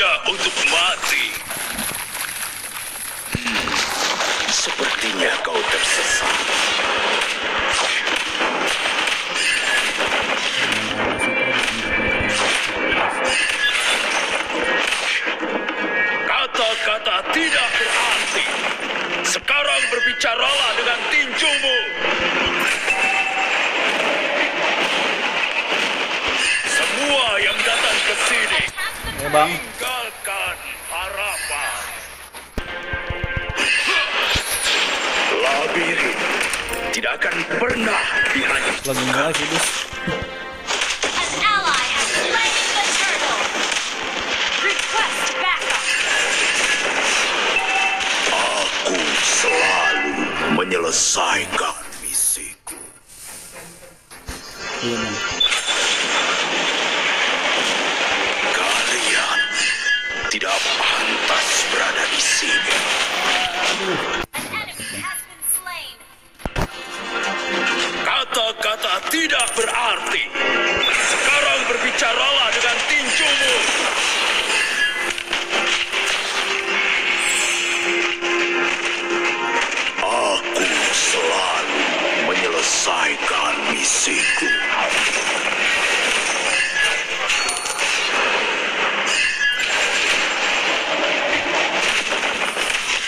Waktunya untuk mati. Hmm, sepertinya kau tersesat. Kata-kata tidak berarti. Sekarang berbicaralah dengan tinjumu. Semua yang datang ke sini Ya bang. Tidak akan pernah dihancurkan. Lagi sih bos. Aku selalu menyelesaikan misiku. Iya. Kalian tidak pantas berada di sini. Kata-kata tidak berarti. Sekarang berbicaralah dengan tinjumu. Aku selalu menyelesaikan misiku.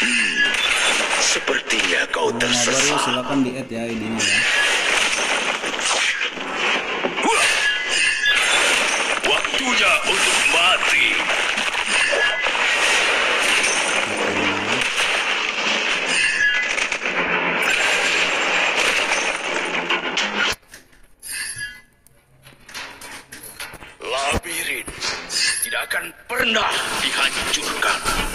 Hmm, Sepertinya kau Mau ngabar ya tersesat. silakan di add ya ID-nya ya. Waktunya untuk mati. Labirin tidak akan pernah dihancurkan.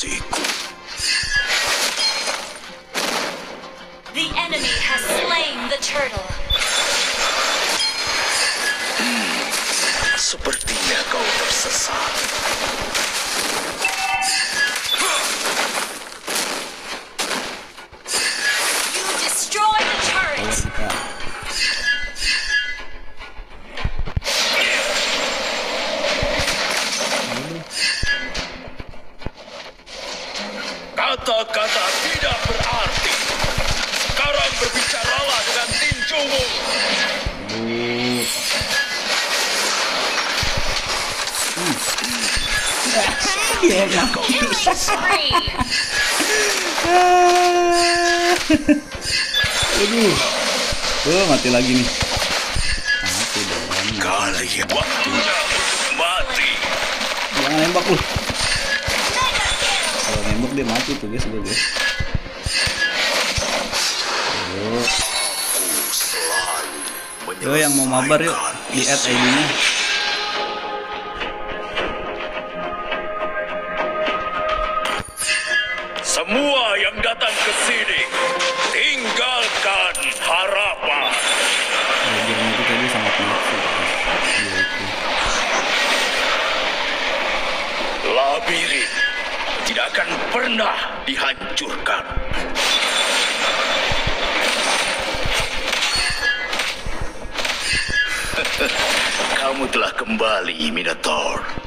Misiku. The enemy has slain the turtle. Sepertinya kau tersesat. Mati lagi nih. Kalian waktunya untuk mati. Jangan nembak lu. Kalau nembak dia mati tuh guys, udah guys. Yuk yang mau mabar yuk di add ID-nya. Semua yang datang ke sini, tinggalkan harapan. Belajar itu tadi sangat nafsu guys. Iya itu. Labirin tidak akan pernah dihancurkan. Kamu telah kembali, Minotaur.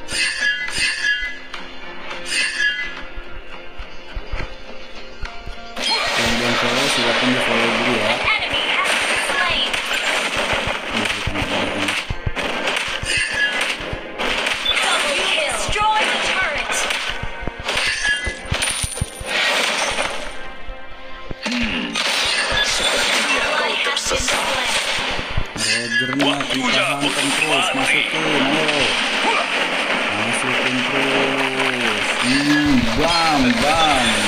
Waktunya ditahankan untuk terus, masukin, ayo. Masukin terus. Hmm, bam, bam.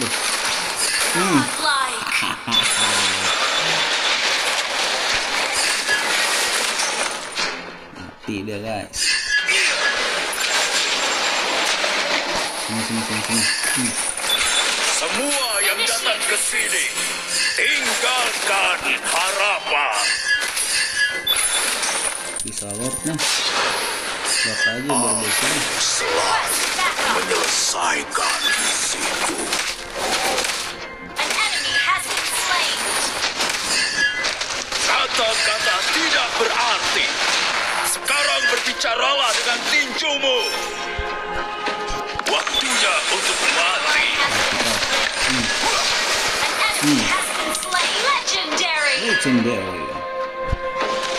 Eh, Mana lu? Hmm. Mati dia guys. Sini sini sini sini. Hmm. Semua yang datang ke sini, tinggalkan harapan. Bisa lordnya. Slot aja biar. Selalu Backup. menyelesaikan misiku. Kata-kata tidak berarti. Sekarang berbicaralah dengan tinjumu. Waktunya untuk mati. Legendary.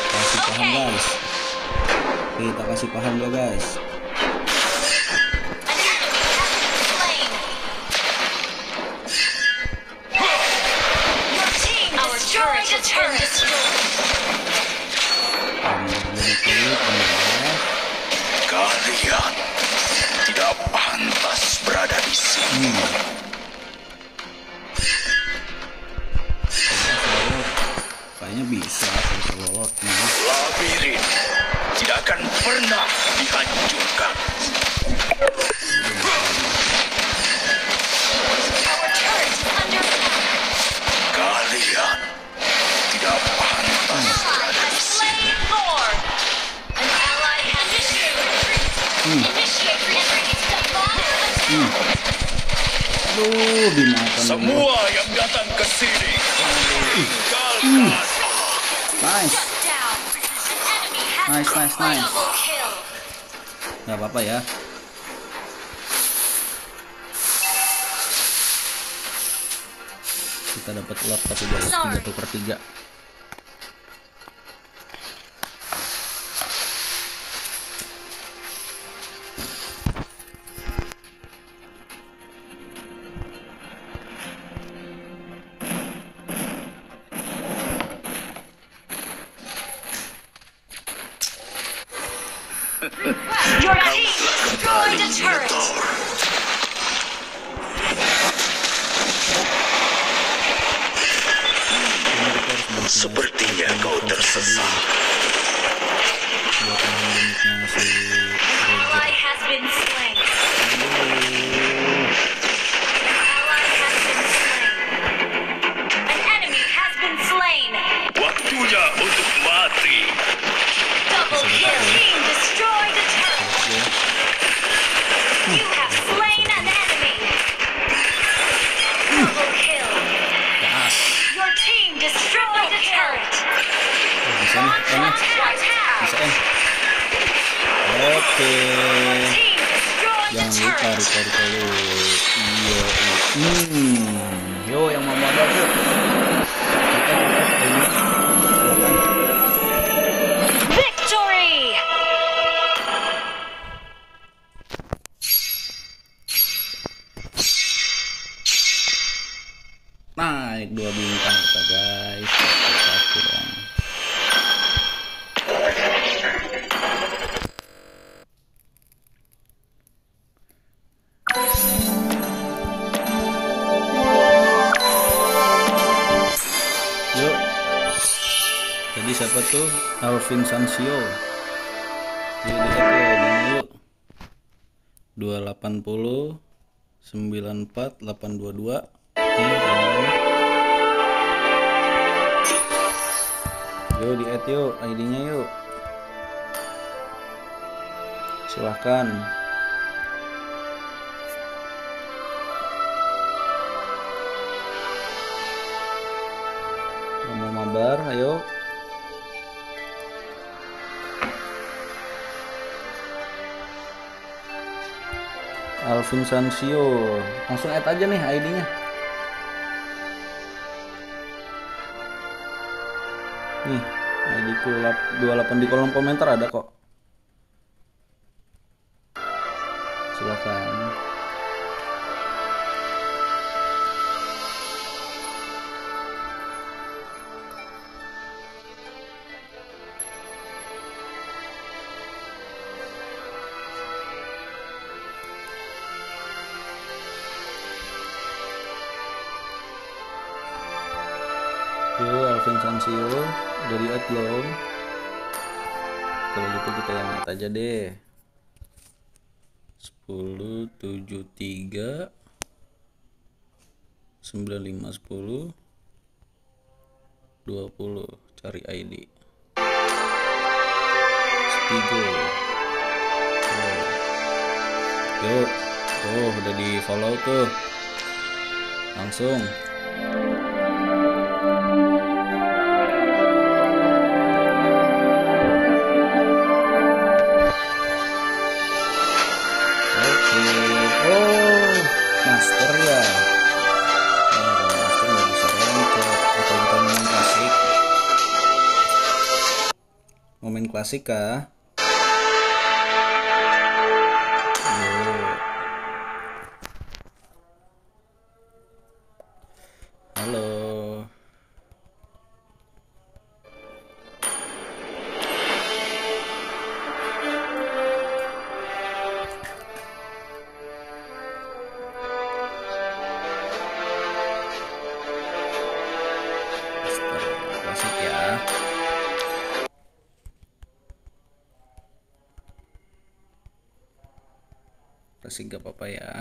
Kasih paham Oke. guys. Kita kasih paham ya guys. Kita dapat Sorry. 3 per 3. Kau tersesat. Buat yang limitnya si lupa turret. record dulu. Iya. Hmm. Yo 280 94 822 ini? Yuk di add yuk ID-nya yuk. Silahkan. Mau mabar, ayo. Alvin Sansio langsung add aja nih ID-nya nih ID ku lap- 28 di kolom komentar ada kok. Silakan add belum? Kalau gitu kita yang add aja deh. 10 7 3 95 10 20 cari ID Tuh. yuk tuh udah di follow tuh. Langsung Mau Apa-apa ya.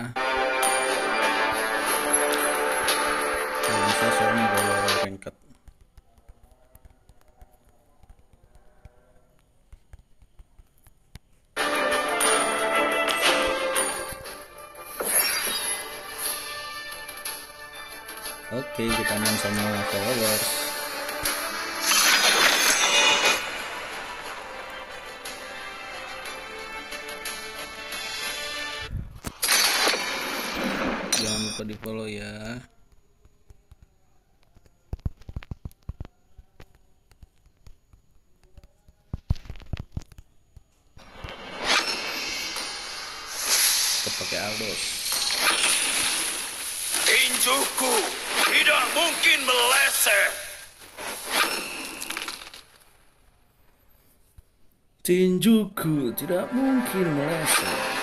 Kalau bisa soalnya kalau ringkat. Oke, kita main sama followers. Di follow ya. Pakai Aldos. Tinjuku tidak mungkin meleset. Tinjuku tidak mungkin meleset.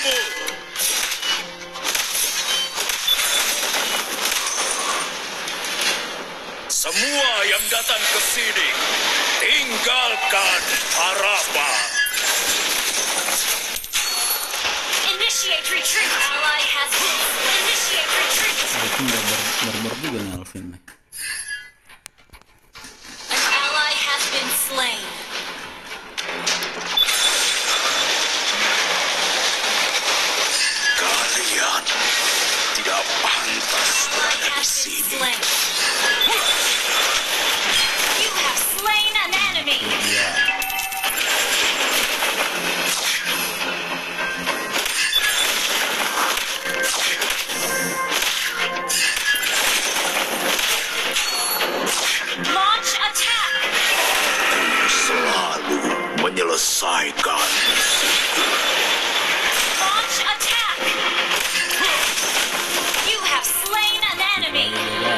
Semua yang datang ke sini, tinggalkan harapan. Initiate retreat, ally has been. Initiate retreat. Juga nih Alvin. Excellent.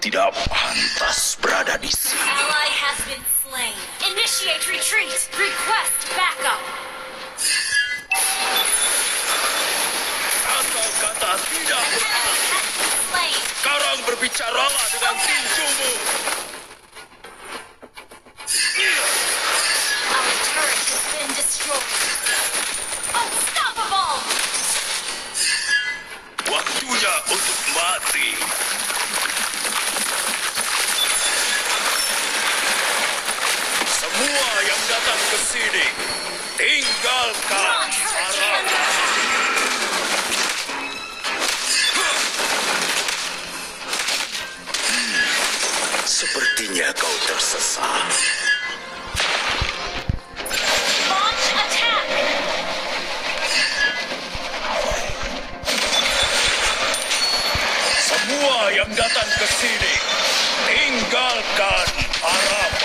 tidak pantas berada di sini. Ally has been slain. Initiate retreat. Request backup. Atau kata tidak berguna. Sekarang berbicaralah dengan tinjumu. Our turret has been destroyed. Unstoppable! Waktunya untuk mati. semua yang datang ke sini, tinggalkan sarangku. Sepertinya kau tersesat. Semua yang datang ke sini, tinggalkan Arab.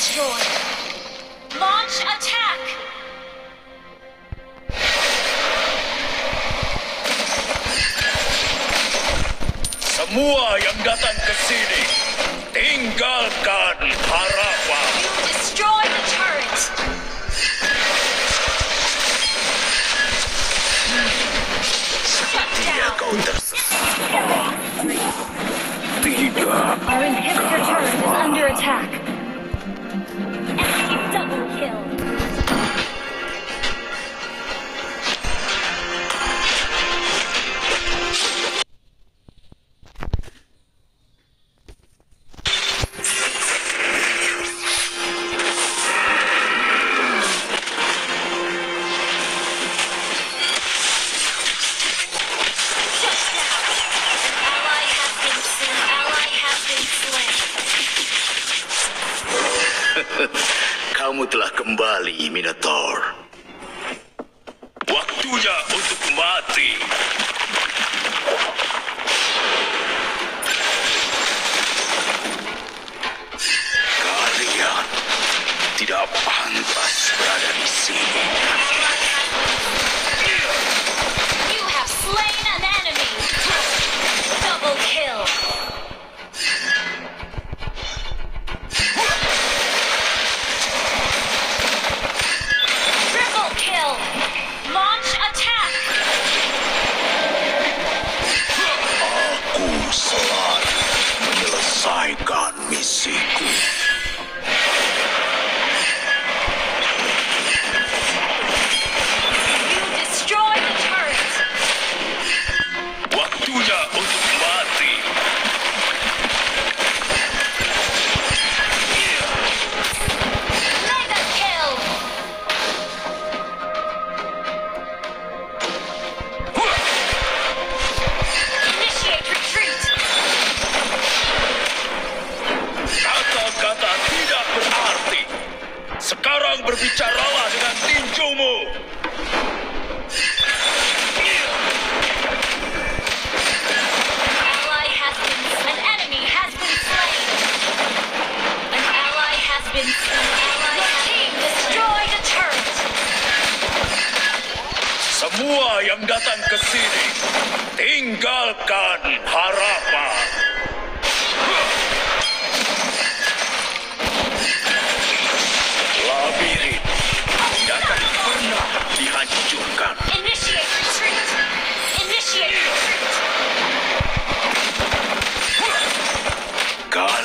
destroyed.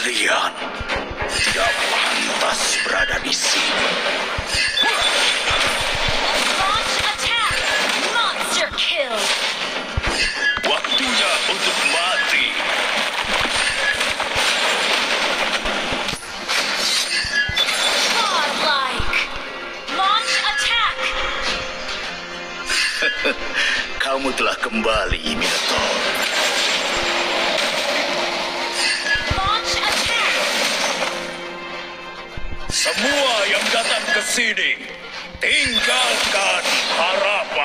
Kalian tidak pantas berada di sini. Waktunya untuk mati. Kamu telah kembali, Cassini, tinggalkan harapan.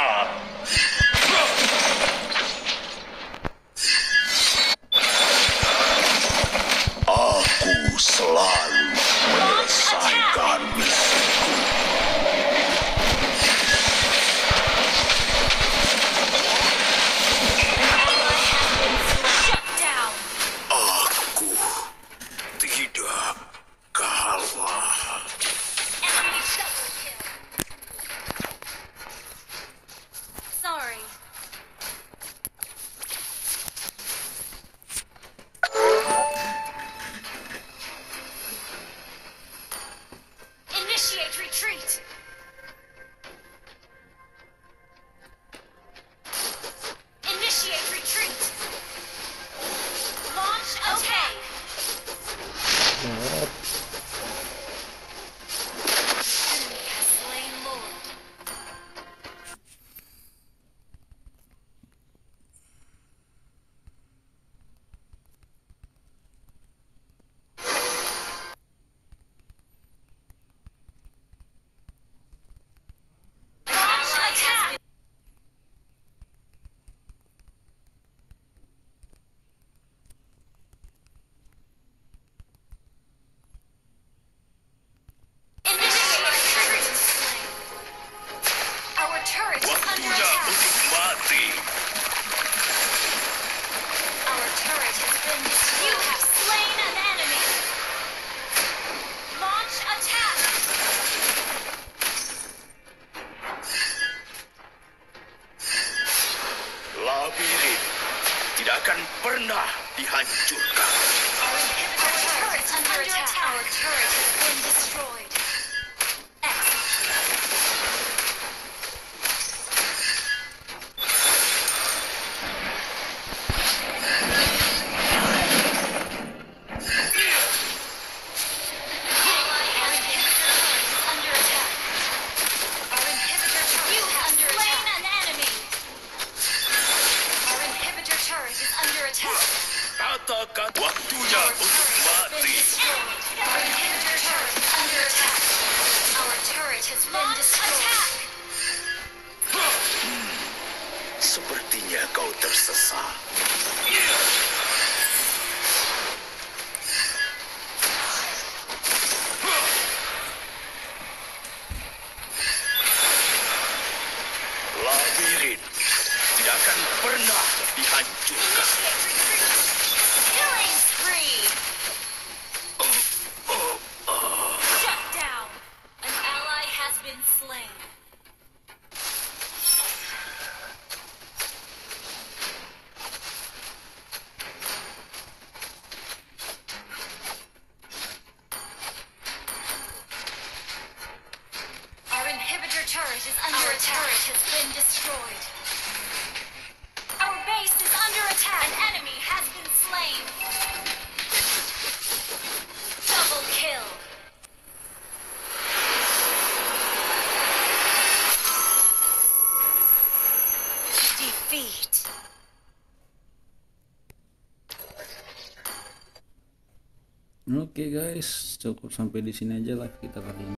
oke okay guys. Cukup sampai di sini aja lah kita kali ini.